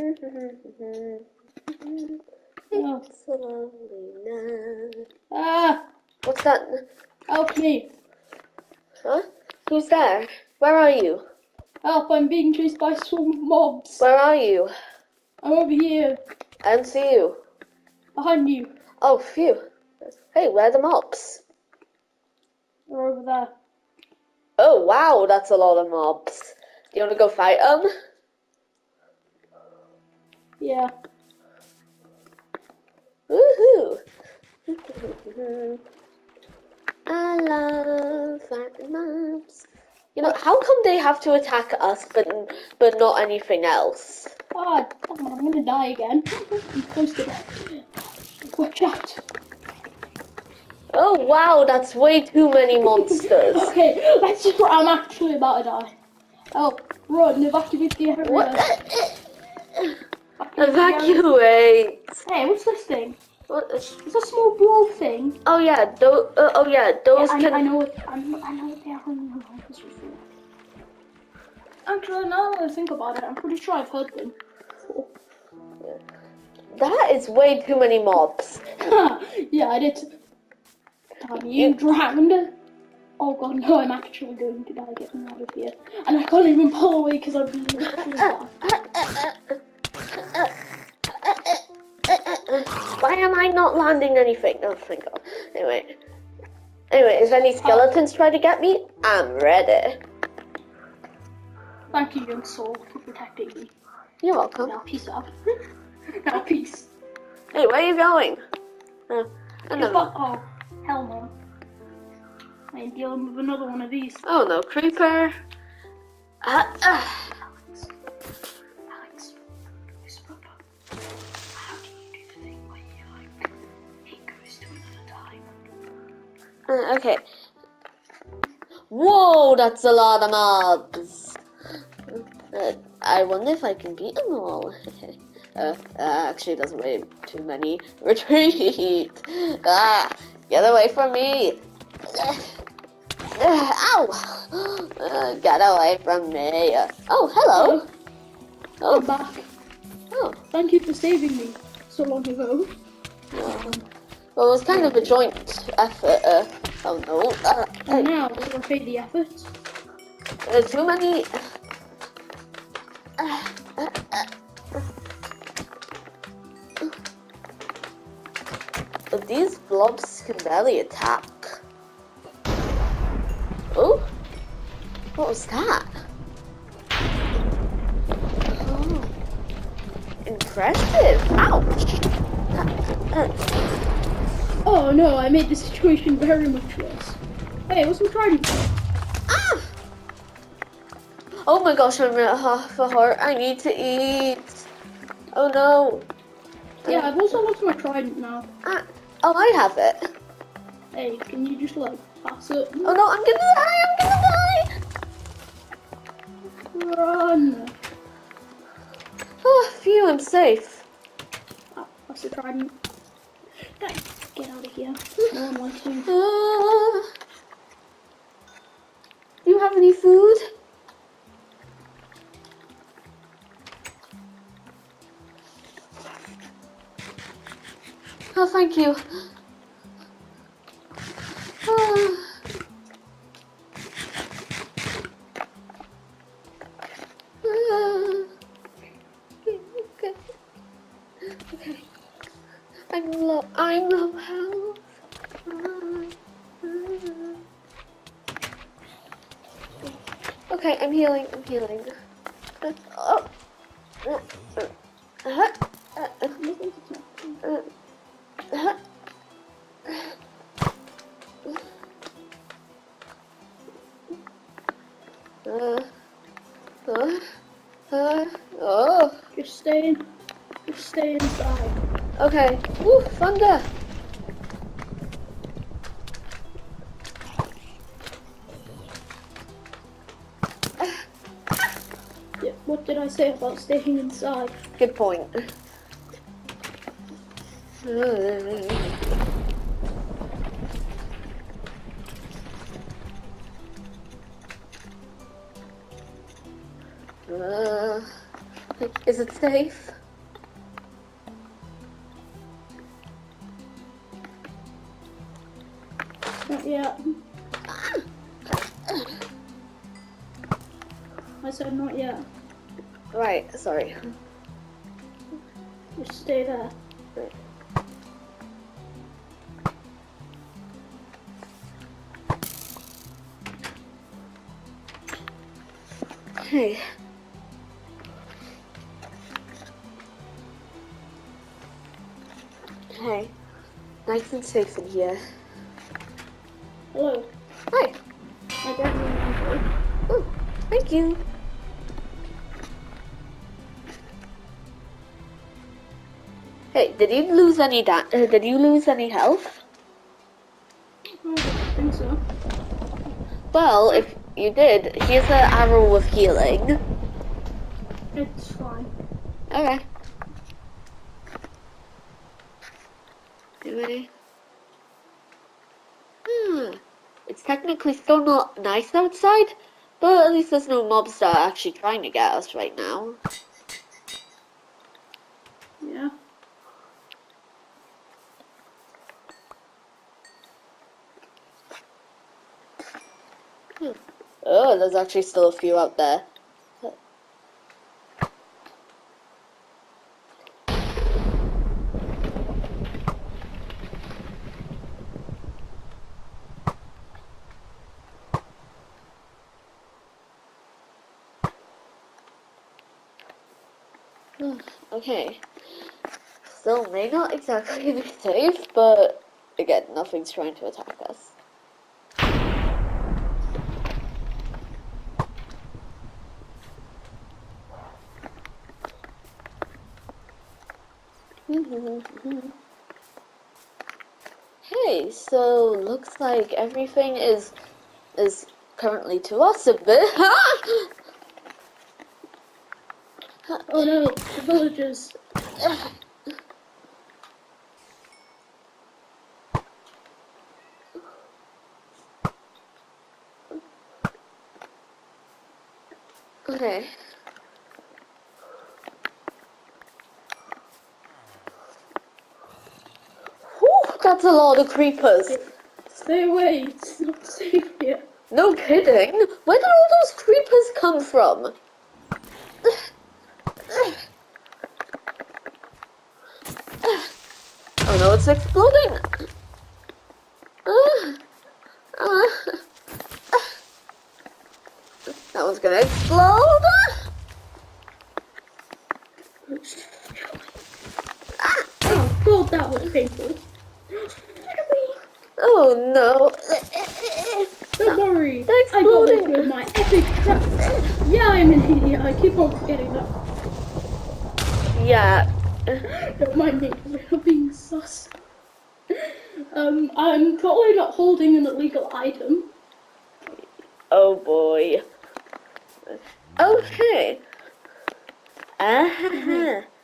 Oh. It's a lovely night. Ah, What's that? help me. Huh? Who's there? Where are you? Help, I'm being chased by some mobs. Where are you? I'm over here, I don't see you. behind you. Oh, phew. Hey, where are the mobs? They're over there. Oh, wow, that's a lot of mobs. Do you want to go fight them? Yeah. Woohoo! I love fighting mobs. You know, how come they have to attack us but but not anything else? Ah, on, I'm gonna die again. I'm close to death. Watch out. Oh wow, that's way too many monsters. Okay, let's just. I'm actually about to die. Oh, Run! Evacuate the area. what? Evacuate the area. Evacuate. Hey, what's this thing? What? It's a small ball thing. Oh yeah, those. Uh, oh yeah, those Yeah, I, can. I know what I know, I know what they are. I know what this. Actually, now that I think about it, I'm pretty sure I've heard them. That is way too many mobs. yeah, I did. Damn you, drowned. Oh god, no, I'm actually going to die getting out of here. And I can't even pull away because I'm down. Why am I not landing anything? Oh, thank God. Anyway. Anyway, if any skeletons try to get me, I'm ready. Thank you, young soul, for protecting me. You're welcome. Now, peace out. now, peace. Hey, where are you going? Don't know. not- oh, hell no. I ain't dealing with another one of these. Oh no, creeper. Uh, uh. Uh, okay. Whoa, that's a lot of mobs. Uh, I wonder if I can beat them all. uh, uh, actually, there's way too many. Retreat! Ah, get away from me! Uh, ow! Uh, get away from me! Uh, oh, hello! I'm Oh, back. oh. Thank you for saving me so long ago. Um, well, it was kind of a joint effort. Uh, oh no. Uh, uh, now, to repay the effort, uh, too many. But these blobs can barely attack. Oh, what was that? Oh, impressive! Ouch! Oh no, I made the situation very much worse. Hey, what's my trident? Ah! Oh my gosh, I'm at half a heart. I need to eat. Oh no. Yeah, I've also lost my trident now. Ah. Oh, I have it. Hey, can you just like pass it? Oh no, I'm gonna die. I'm gonna die. Run! Oh, phew, I'm safe. Ah, that's the trident. Guys, get out of here. No one likes you. Do you have any food? Oh, thank you. I'm low. I'm low health. Okay, I'm healing. I'm healing. Oh. Uh -huh. Uh -huh. Uh oh. You're staying, you're staying inside. Okay. Woo, thunder. What did I say about staying inside? Good point. Uh, Is it safe? Not yet. I said not yet. Right, sorry. Just stay there. Right. Hey. Hey. Nice and safe in here. Hello. Hi. I got you an. Oh, thank you. Hey, did you lose any da- uh, did you lose any health? I don't think so. Well, if you did, here's an arrow with healing. It's fine. Okay. Anyway. Hmm. It's technically still not nice outside, but at least there's no mobs that are actually trying to get us right now. Yeah. Hmm. Oh, there's actually still a few out there. Okay. Still may not exactly be safe, but again, nothing's trying to attack us. Hey, so looks like everything is is currently to us a bit. Oh no, the villagers. okay. Whew, that's a lot of creepers. Stay away, it's not safe here. No kidding. Where did all those creepers come from? It's exploding. That one's gonna explode. Oh god, that was painful. Oh no. Don't worry, They're I got this with my epic trap. Yeah, I'm an idiot, I keep on forgetting that. Yeah. Don't mind me, I'm being sus. Um, I'm probably not holding an illegal item. Oh boy. Okay. Ah,